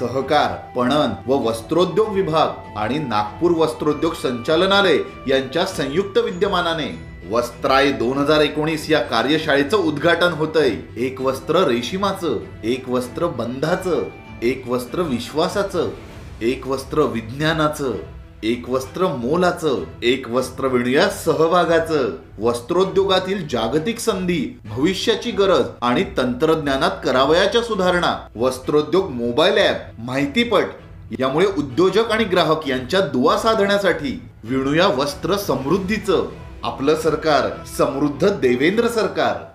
सहकार पणन व वस्त्रोद्योग विभाग आणि नागपूर वस्त्रोद्योग संचालनालय यांच्या संयुक्त विद्यमानाने वस्त्राय दोन हजार एकोणीस या कार्यशाळेचं उद्घाटन होतंय. एक वस्त्र रेशिमाचं एक वस्त्र बंधाचं एक वस्त्र विश्वासाचं एक वस्त्र विज्ञानाचं. एक वस्त्र मोलाचं एक वस्त्र विणूया सहभागाचं. वस्त्रोद्योगातील जागतिक संधी भविष्याची गरज आणि तंत्रज्ञानात करावयाच्या सुधारणा. वस्त्रोद्योग मोबाईल ऍप माहितीपट यामुळे उद्योजक आणि ग्राहक यांच्या दुवा साधण्यासाठी विणूया वस्त्र समृद्धीचं. आपलं सरकार समृद्ध देवेंद्र सरकार.